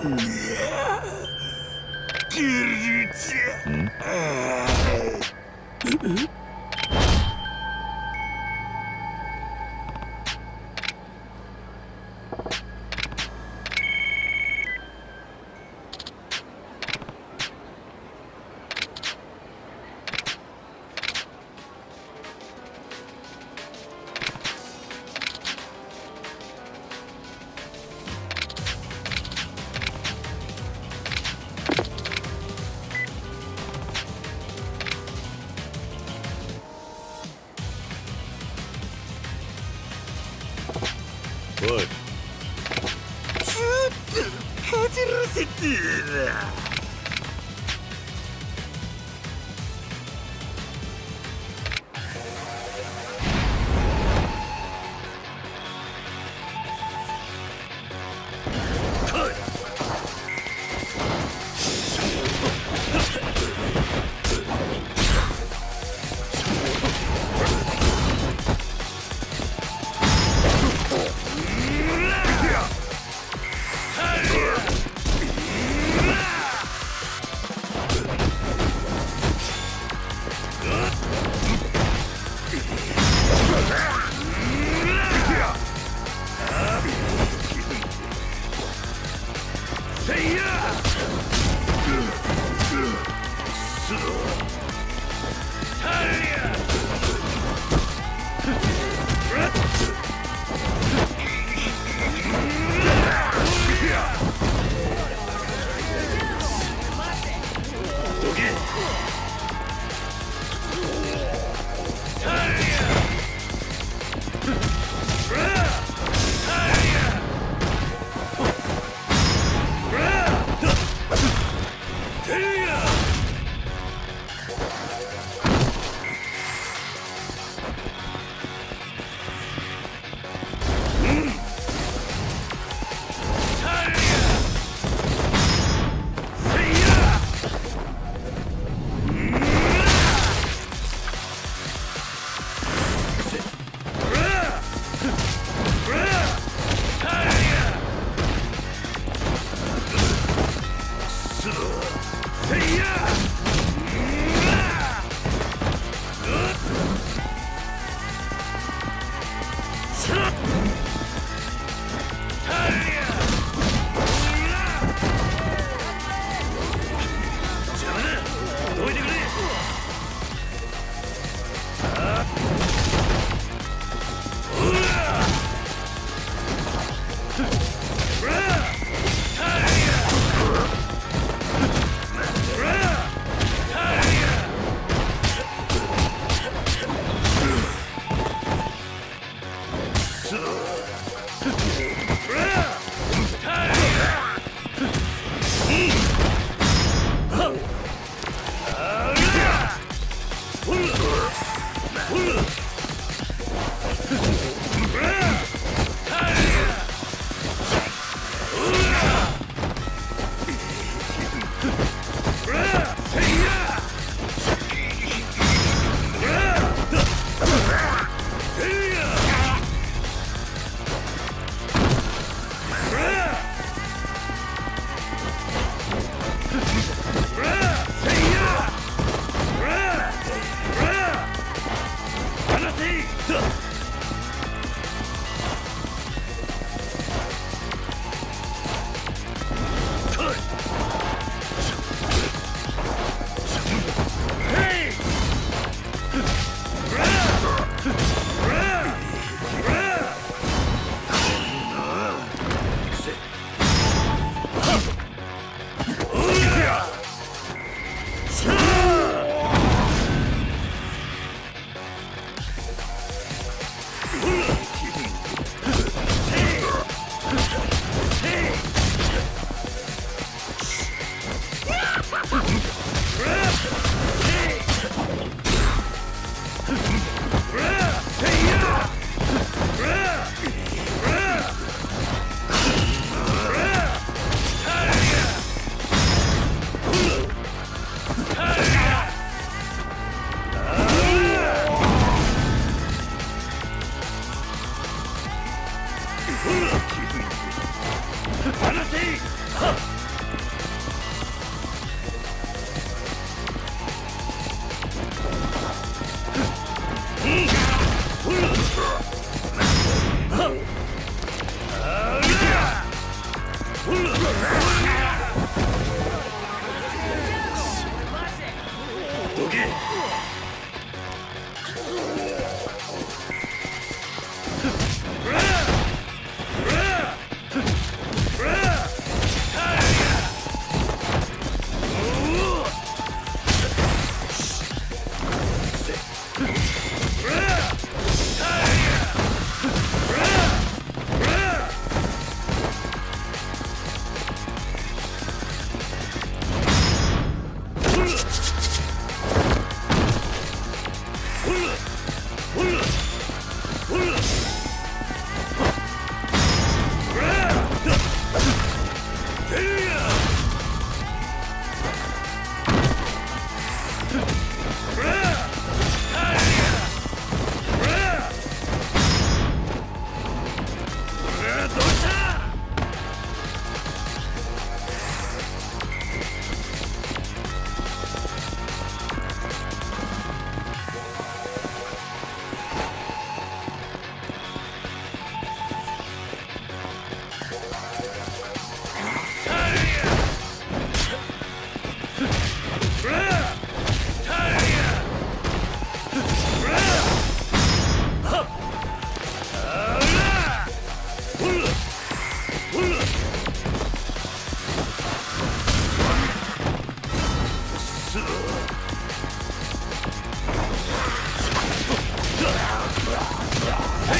お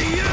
yeah.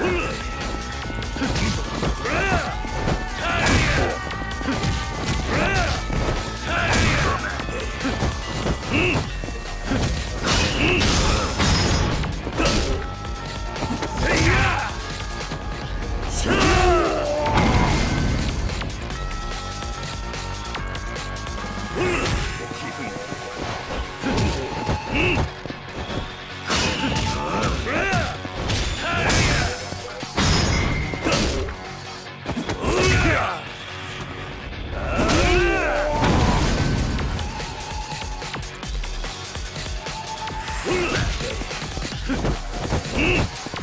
Yeah. うん